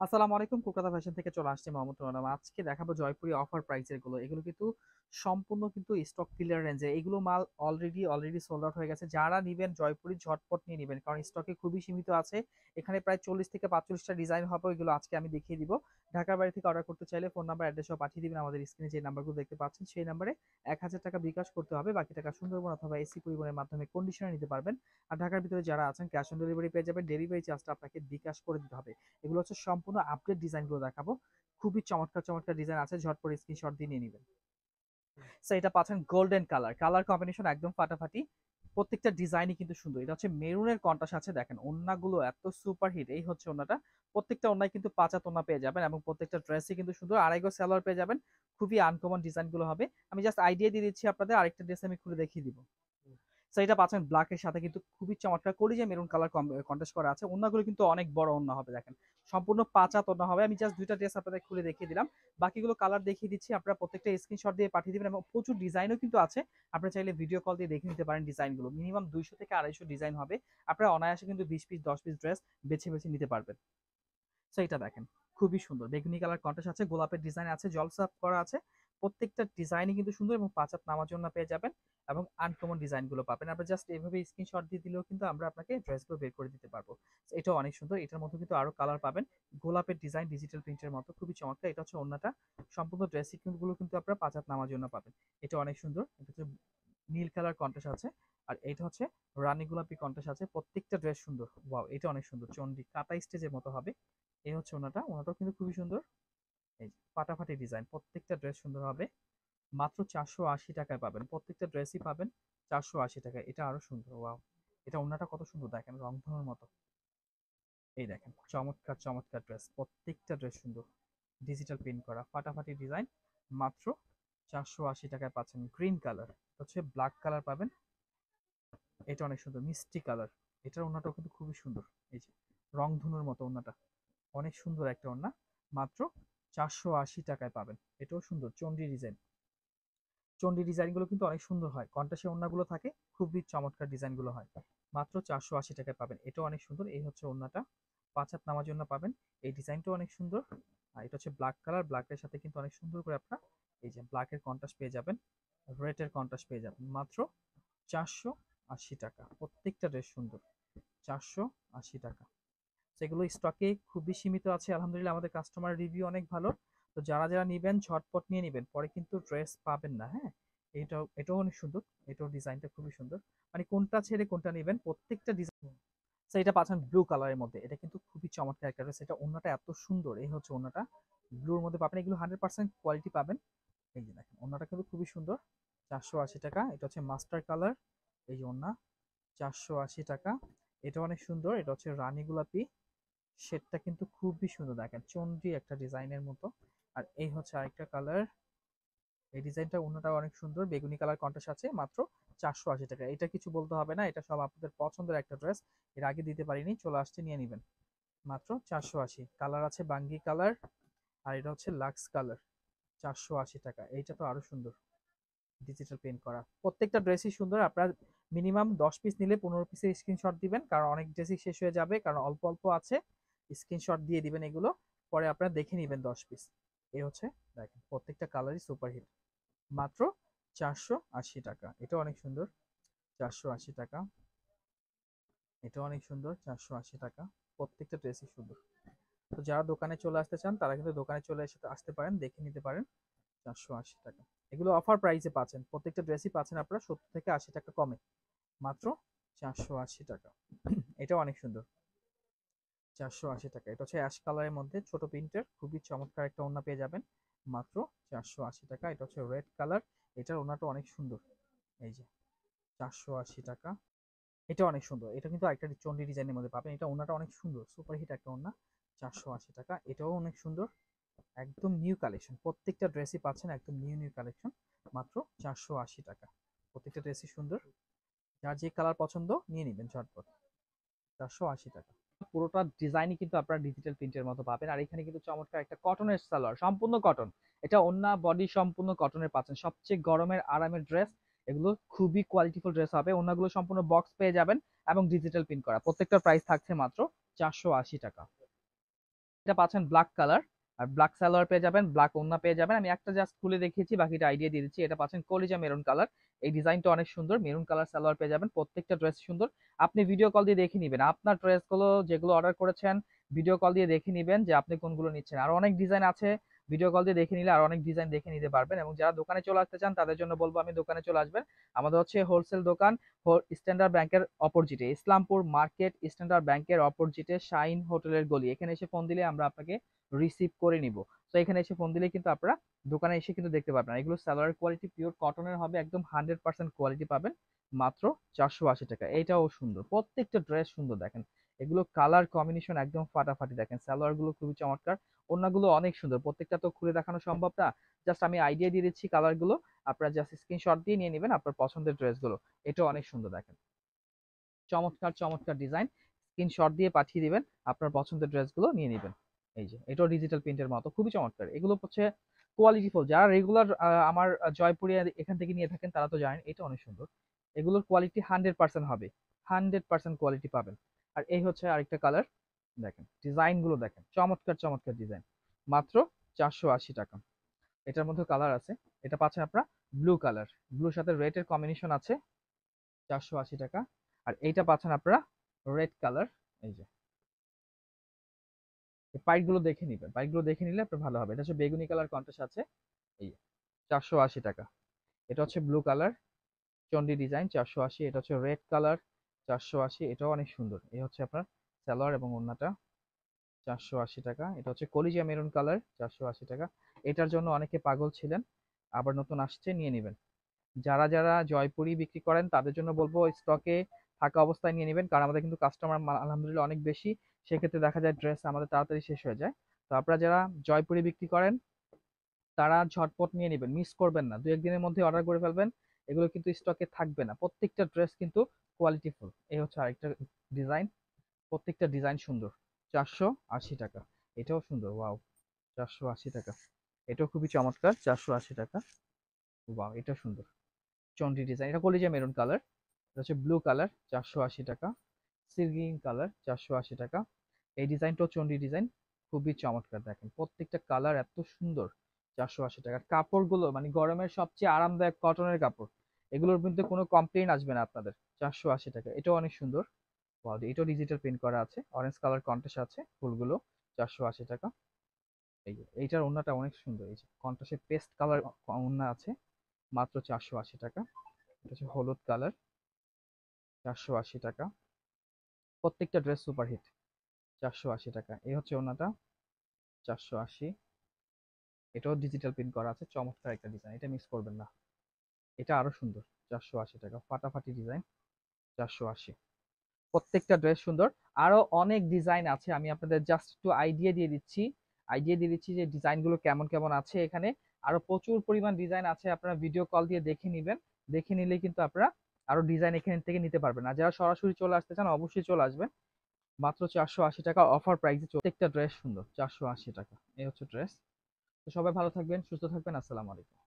আসসালামু আলাইকুম, কলকাতা ফ্যাশন থেকে চলে আসছে মোহাম্মদ রোনাম আজকে দেখাবো জয়পুরি অফার প্রাইসেরগুলো। এগুলো কিন্তু সম্পূর্ণ কিন্তু স্টক ক্লিয়ার রেঞ্জে এগুলো মাল অলরেডি অলরেডি সোল্ড আউট হয়ে গেছে। যারা নেবেন জয়পুরি ঝটপট নিয়ে নেবেন। কারণ স্টকে খুবই সীমিত আছে। এখানে প্রায় চল্লিশ থেকে পাঁচচল্লিশটা ডিজাইন হবে। এগুলো আজকে আমি দেখিয়ে দিব। ঢাকার বাড়ি থেকে অর্ডার করতে চাইলে ফোন নাম্বার অ্যাড্রেসও পাঠিয়ে দিবেন। আমাদের স্ক্রিনে যে নাম্বারগুলো দেখতে পাচ্ছেন সেই নাম্বারে এক হাজার টাকা বিকাশ করতে হবে। বাকি টাকা সুন্দরবন অথবা এসি পরিবহনের মাধ্যমে কন্ডিশনে নিতে পারবেন। আর ঢাকার ভিতরে যারা আছেন ক্যাশ অন ডেলিভারি পেয়ে যাবেন। ডেলিভারি চার্জটা আপনাকে বিকাশ করে দিতে হবে। এগুলো হচ্ছে সম্পূর্ণ আপডেট ডিজাইনগুলো দেখাবো। খুবই চমৎকার চমৎকার ডিজাইন আছে। ঝটপট স্ক্রিনশট দিয়ে নিয়ে নেবেন। সো এটা পাচ্ছেন গোল্ডেন কালার কালার কম্বিনেশন একদম ফাটাফাটি। প্রত্যেকটা ডিজাইনই কিন্তু সুন্দর। এটা হচ্ছে মেরুনের কন্টাস আছে, দেখেন। ওন্নাগুলো এত সুপার হিট এই হচ্ছে ওন্নাটা। প্রত্যেকটা ওন্নায় কিন্তু পাঁচা তোনা পেয়ে যাবেন এবং প্রত্যেকটা ড্রেসই কিন্তু সুন্দর। আড়াইগো সালোয়ার পেয়ে যাবেন। খুবই আনকমন ডিজাইনগুলো হবে। আমি জাস্ট আইডিয়া দিয়ে দিচ্ছি আপনাদের, আরেকটা ড্রেস আমি খুলে দেখিয়ে দিব। সো এটা পাচ্ছেন ব্ল্যাকের সাথে কিন্তু খুবই চমৎকার কলিজা মেরুন কালার কন্টেস্ট করা আছে। ওন্নাগুলো কিন্তু অনেক বড় ওন্না হবে, দেখেন। সম্পূর্ণ পাঁচা তোনা হবে। আমি জাস্ট দুইটা ড্রেস আপনাদের খুলে দেখিয়ে দিলাম। বাকিগুলো কালার দেখিয়ে দিচ্ছি। আপনারা প্রত্যেকটা স্ক্রিনশট দিয়ে পাঠিয়ে দিবেন এবং প্রচুর ডিজাইনও কিন্তু আছে। আপনারা চাইলে ভিডিও কল দিয়ে দেখে নিতে পারেন ডিজাইনগুলো মিনিমাম দুইশো থেকে আড়াইশো ডিজাইন হবে। আপনারা অনায়াসে কিন্তু বিশ পিস দশ পিস ড্রেস বেছে বেছে নিতে পারবেন। সো এটা দেখেন। খুবই সুন্দর। বেগুনি কালার কন্টেস্ট আছে, গোলাপের ডিজাইন আছে, জলসাপ করা আছে। প্রত্যেকটা ডিজাইনই কিন্তু সুন্দর এবং পাঁচাত নামার জন্য পেয়ে যাবেন এবং আনকমন ডিজাইনগুলো পাবেন। আপনি জাস্ট এইভাবে স্ক্রিনশট দিয়ে দিলেও কিন্তু আমরা আপনাকে ড্রেসগুলো বের করে দিতে পারব। এটাও অনেক সুন্দর। এটার মধ্যে কিন্তু আরও কালার পাবেন। গোলাপের ডিজাইন ডিজিটাল প্রিন্টের মতো। খুবই চমৎকার। এটা হচ্ছে অন্যটা সম্পূর্ণ ড্রেসগুলো কিন্তু আপনারা পাঁচ পাঁচাত নামার জন্য পাবেন। এটা অনেক সুন্দর। এটা হচ্ছে নীল কালার কন্টেস্ট আছে। আর এটা হচ্ছে রানী গোলাপি কন্টেস্ট আছে। প্রত্যেকটা ড্রেস সুন্দর। ওয়াও এটা অনেক সুন্দর। চন্ডি, কাটা স্টেজের মতো হবে। এই হচ্ছে ওনাটা ওনাটাও কিন্তু খুবই সুন্দর। এই ফাটাফাটি ডিজাইন প্রত্যেকটা ড্রেস সুন্দর হবে। মাত্র চারশো আশি টাকায় পাবেন। প্রত্যেকটা ড্রেসই পাবেন চারশো আশি টাকায়। এটা আরও সুন্দর ওয়াও এটা ওনাটা কত সুন্দর দেখেন, রং রংধনুর মতো। এই দেখেন, চমৎকার চমৎকার ড্রেস প্রত্যেকটা ড্রেস সুন্দর। ডিজিটাল প্রিন্ট করা, ফাটাফাটি ডিজাইন মাত্র চারশো আশি টাকায় পাচ্ছেন। গ্রিন কালার হচ্ছে ব্ল্যাক কালার পাবেন। এটা অনেক সুন্দর, মিষ্টি কালার এটার ওনাটাও কিন্তু খুবই সুন্দর। এই যে, রং রংধনুর মতো ওনাটা অনেক সুন্দর একটা ওনা মাত্র চারশো আশি টাকায় পাবেন। এটাও সুন্দর চন্ডি ডিজাইন। চন্ডি ডিজাইনগুলো কিন্তু অনেক সুন্দর হয়। কন্টাসে ওনাগুলো থাকে, খুবই চমৎকার ডিজাইনগুলো হয়। মাত্র চারশো আশি টাকায় পাবেন। এটাও অনেক সুন্দর। এই হচ্ছে ওনাটা পাঁচ হাত নামার জন্য পাবেন। এই ডিজাইনটাও অনেক সুন্দর। আর এটা হচ্ছে ব্ল্যাক কালার। ব্ল্যাকের সাথে কিন্তু অনেক সুন্দর করে আপনারা এই যে ব্ল্যাকের কন্ট্রাস্ট পেয়ে যাবেন। রেডের কন্ট্রাস্ট পেয়ে যাবেন। মাত্র চারশো আশি টাকা। প্রত্যেকটা ড্রেস সুন্দর। চারশো আশি টাকা। সেগুলো স্টকে খুবই সীমিত আছে, আলহামদুলিল্লাহ আমাদের কাস্টমার রিভিউ অনেক ভালো। তো যারা যারা নিবেন, ঝটপট নিয়ে নেবেন, পরে কিন্তু ড্রেস পাবেন না হ্যাঁ? এটাও এটাও অনেক সুন্দর, এটাও ডিজাইনটা খুবই সুন্দর। মানে কোনটা ছেড়ে কোনটা নেবেন, প্রত্যেকটা ডিজাইন এটা পাচ্ছেন ব্লু কালারের মধ্যে, এটা কিন্তু খুবই চমৎকার একটা ড্রেস এটা ওনাটা এত সুন্দর, এই হচ্ছে ওনাটা ব্লুর মধ্যে পাবেন, এগুলো হান্ড্রেড পার্সেন্ট কোয়ালিটি পাবেন। এই যে দেখেন ওনাটা কিন্তু খুবই সুন্দর, চারশো আশি টাকা, এটা হচ্ছে মাস্টার কালার এই যে ওনা চারশো আশি টাকা, এটা অনেক সুন্দর, এটা হচ্ছে রানী গোলাপি। শেডটা কিন্তু খুবই সুন্দর দেখেন, চন্ডি একটা ডিজাইনের মতো। আর এই হচ্ছে আরেকটা কালার। এই ডিজাইনটা অন্যটাও অনেক সুন্দর, বেগুনি কালার কন্ট্রাস্ট আছে, মাত্র চারশো আশি টাকা। এটা কিছু বলতে হবে না, এটা সব আপনাদের পছন্দের একটা ড্রেস। এর আগে দিতে পারিনি, চলে আসছে, নিয়ে নেবেন। মাত্র চারশো আশি। কালার আছে বাঙ্গি কালার, আর এটা হচ্ছে লাক্স কালার, চারশো আশি টাকা। এইটা তো আরও সুন্দর ডিজিটাল পেন্ট করা। প্রত্যেকটা ড্রেসই সুন্দর, আপনার মিনিমাম দশ পিস নিলে পনেরো পিসের স্ক্রিনশট দিবেন, কারণ অনেক ড্রেসই শেষ হয়ে যাবে, কারণ অল্প অল্প আছে। স্ক্রিনশট দিয়ে দিবেন এগুলো, পরে আপনারা দেখে নেবেন দশ পিস এই হচ্ছে, দেখেন, প্রত্যেকটা কালারই সুপারহিট মাত্র চারশো আশি টাকা। এটা অনেক সুন্দর। চারশো আশি টাকা। এটা অনেক সুন্দর, চারশো আশি টাকা। প্রত্যেকটা ড্রেসই সুন্দর। তো যারা দোকানে চলে আসতে চান, তারা কিন্তু দোকানে চলে এসে আসতে পারেন, দেখে নিতে পারেন। চারশো আশি টাকা। এগুলো অফার প্রাইসে পাচ্ছেন। প্রত্যেকটা ড্রেসই পাচ্ছেন আপনারা সত্তর থেকে আশি টাকা কমে। মাত্র চারশো আশি টাকা। এটা অনেক সুন্দর। চারশো আশি টাকা। এটা হচ্ছে অ্যাশ কালারের মধ্যে ছোট প্রিন্টের খুবই চমৎকার একটা ওনা পেয়ে যাবেন। মাত্র চারশো আশি টাকা। এটা হচ্ছে রেড কালার এটার ওনাটা অনেক সুন্দর। এই যে, চারশো আশি টাকা। এটা অনেক সুন্দর। এটা কিন্তু একটা চন্ডি ডিজাইনের মধ্যে পাবেন। এটা ওনাটা অনেক সুন্দর। সুপার হিট একটা ওনা চারশো আশি টাকা। এটাও অনেক সুন্দর। একদম নিউ কালেকশন প্রত্যেকটা ড্রেসই পাচ্ছেন একদম নিউ নিউ কালেকশন মাত্র চারশো আশি টাকা। প্রত্যেকটা ড্রেসই সুন্দর। যার যে কালার পছন্দ, নিয়ে নেবেন ঝটপট। চারশো আশি টাকা। পুরোটা ডিজাইনই কিন্তু আপনারা ডিজিটাল প্রিন্টের মতো পাবেন। আর এখানে কিন্তু চমৎকার একটা কটনের সালোয়ার, সম্পূর্ণ কটন এটা অন্য বডি সম্পূর্ণ কটনের পাচ্ছেন। সবচেয়ে গরমের আরামের ড্রেস এগুলো খুবই কোয়ালিটিফুল ড্রেস হবে। অন্যগুলো সম্পূর্ণ বক্স পেয়ে যাবেন এবং ডিজিটাল প্রিন্ট করা। প্রত্যেকটা প্রাইস থাকছে মাত্র চারশো আশি টাকা। এটা পাচ্ছেন ব্ল্যাক কালার আর ব্ল্যাক সালোয়ার পেয়ে যাবেন ব্ল্যাক ওন্না পেয়ে যাবেন। আমি একটা জাস্ট খুলে দেখিয়েছি, বাকিটা আইডিয়া দিয়ে দিচ্ছি। এটা পাচ্ছেন কলিজা মেরুন কালার এই ডিজাইনটা অনেক সুন্দর। মেরুন কালার সালোয়ার পেয়ে যাবেন। প্রত্যেকটা ড্রেস সুন্দর। আপনি ভিডিও কল দিয়ে দেখে নেবেন। আপনার ড্রেসগুলো যেগুলো অর্ডার করেছেন ভিডিও কল দিয়ে দেখে নেবেন যে আপনি কোনগুলো নিচ্ছেন। আর অনেক ডিজাইন আছে। ভিডিও কল দিয়ে দেখে নিলে আর অনেক ডিজাইন দেখে নিতে পারবেন এবং যারা দোকানে চলে আসতে চান, তাদের জন্য বলব আমি দোকানে চলে আসবেন। আমাদের হচ্ছে হোলসেল দোকান স্ট্যান্ডার্ড ব্যাংকের অপোজিটে ইসলামপুর মার্কেট স্ট্যান্ডার্ড ব্যাংকের অপোজিটে শাইন হোটেলের গলি। এখানে এসে ফোন দিলে আমরা আপনাকে রিসিভ করে নিব। তো এখানে এসে ফোন দিলে কিন্তু আপনারা দোকানে এসে কিন্তু দেখতে পাবেন এগুলো স্যালোয়ার কোয়ালিটি পিওর কটনের হবে, একদম হান্ড্রেড পার্সেন্ট কোয়ালিটি পাবেন। মাত্র চারশো আশি টাকা। এইটাও সুন্দর। প্রত্যেকটা ড্রেস সুন্দর দেখেন। এগুলো কালার কম্বিনেশন একদম ফাটাফাটি। দেখেন সালোয়ারগুলো খুবই চমৎকার। অন্যগুলো অনেক সুন্দর। প্রত্যেকটা তো খুলে দেখানো সম্ভব না। জাস্ট আমি আইডিয়া দিয়ে দিচ্ছি কালারগুলো। আপনারা জাস্ট স্ক্রিনশট দিয়ে নিয়ে নেবেন আপনার পছন্দের ড্রেসগুলো। এটাও অনেক সুন্দর দেখেন। চমৎকার চমৎকার ডিজাইন স্ক্রিনশট দিয়ে পাঠিয়ে দিবেন। আপনার পছন্দের ড্রেসগুলো নিয়ে নেবেন। এই যে, এটাও ডিজিটাল প্রিন্টের মতো। খুবই চমৎকার। এগুলো হচ্ছে কোয়ালিটিফুল যারা রেগুলার আমার জয়পুরে এখান থেকে নিয়ে থাকেন তারা তো জানেন, এটা অনেক সুন্দর। এগুলোর কোয়ালিটি হান্ড্রেড পার্সেন্ট হবে। হান্ড্রেড পার্সেন্ট কোয়ালিটি পাবেন। আর এই হচ্ছে আরেকটা কালার দেখেন ডিজাইনগুলো দেখেন, চমৎকার চমৎকার ডিজাইন মাত্র চারশো আশি টাকা। এটার মধ্যে কালার আছে, এটা পাচ্ছেন আপনারা ব্লু কালার ব্লুর সাথে রেড এর কম্বিনেশন আছে, চারশো আশি টাকা। আর এইটা পাচ্ছেন আপনারা রেড কালার এই যে। পাইটগুলো দেখে নিবেন পাইটগুলো দেখে নিলে আপনার ভালো হবে। এটা হচ্ছে বেগুনি কালার কন্ট্রাস্ট আছে, এই চারশো আশি টাকা। এটা হচ্ছে ব্লু কালার চন্ডি ডিজাইন চারশো আশি, এটা হচ্ছে রেড কালার চারশো আশি, এটাও অনেক সুন্দর। এই হচ্ছে আপনার সালোয়ার এবং ওন্নাটা চারশো আশি টাকা। এটা হচ্ছে কলিজিয়া মেরুন কালার, চারশো আশি টাকা। এটার জন্য অনেকে পাগল ছিলেন, আবার নতুন আসছে, নিয়ে নেবেন। যারা যারা জয়পুরি বিক্রি করেন, তাদের জন্য বলব স্টকে থাকা অবস্থায় নিয়ে নেবেন, কারণ আমাদের কিন্তু কাস্টমার আলহামদুলিল্লাহ অনেক বেশি। সেক্ষেত্রে দেখা যায় ড্রেস আমাদের তাড়াতাড়ি শেষ হয়ে যায়। তো আপনারা যারা জয়পুরি বিক্রি করেন, তারা ঝটপট নিয়ে নেবেন। মিস করবেন না। দু একদিনের মধ্যে অর্ডার করে ফেলবেন। এগুলো কিন্তু স্টকে থাকবে না। প্রত্যেকটা ড্রেস কিন্তু কোয়ালিটিফুল এই হচ্ছে আরেকটা ডিজাইন প্রত্যেকটা ডিজাইন সুন্দর। চারশো আশি টাকা। এটাও সুন্দর ওয়াও চারশো আশি টাকা। এটাও খুবই চমৎকার, চারশো আশি টাকা। ওয়াও এটা সুন্দর। চন্ডি ডিজাইন এটা কলিজা মেরুন কালার এটা হচ্ছে ব্লু কালার চারশো আশি টাকা। সিলগ্রিন কালার চারশো আশি টাকা। এই ডিজাইনটাও চন্ডি ডিজাইন খুবই চমৎকার দেখেন। প্রত্যেকটা কালার এত সুন্দর, চারশো আশি টাকা। কাপড়গুলো মানে গরমের সবচেয়ে আরামদায়ক কটনের কাপড়। এগুলোর মধ্যে কোনো কমপ্লেন আসবে না আপনাদের। চারশো আশি টাকা। এটাও অনেক সুন্দর। এটাও ডিজিটাল প্রিন্ট করা আছে। অরেঞ্জ কালার কন্টাস আছে, ফুলগুলো চারশো আশি টাকা। এই যে, এইটার ওনাটা অনেক সুন্দর। এই যে কন্ট্রাস্টের পেস্ট কালার ওনা আছে, মাত্র চারশো আশি টাকা। এটা হচ্ছে হলুদ কালার চারশো আশি টাকা। প্রত্যেকটা ড্রেস সুপারহিট চারশো আশি টাকা। এই হচ্ছে ওনাটা চারশো আশি। এটাও ডিজিটাল প্রিন্ট করা আছে, চমৎকার একটা ডিজাইন এটা মিস করবেন না। এটা আরও সুন্দর, চারশো আশি টাকা, ফাটাফাটি ডিজাইন চারশো আশি। প্রত্যেকটা ড্রেস সুন্দর। আরও অনেক ডিজাইন আছে, আমি আপনাদের জাস্ট একটু আইডিয়া দিয়ে দিচ্ছি। আইডিয়া দিয়ে দিচ্ছি যে ডিজাইনগুলো কেমন কেমন আছে এখানে। আরও প্রচুর পরিমাণ ডিজাইন আছে, আপনারা ভিডিও কল দিয়ে দেখে নেবেন। দেখে নিলে কিন্তু আপনারা আরও ডিজাইন এখান থেকে নিতে পারবেন। আর যারা সরাসরি চলে আসতে চান, অবশ্যই চলে আসবেন। মাত্র চারশো আশি টাকা অফার প্রাইসে প্রত্যেকটা ড্রেস সুন্দর, চারশো আশি টাকা। এই হচ্ছে ড্রেস তো সবাই ভালো থাকবেন, সুস্থ থাকবেন, আসসালামু আলাইকুম।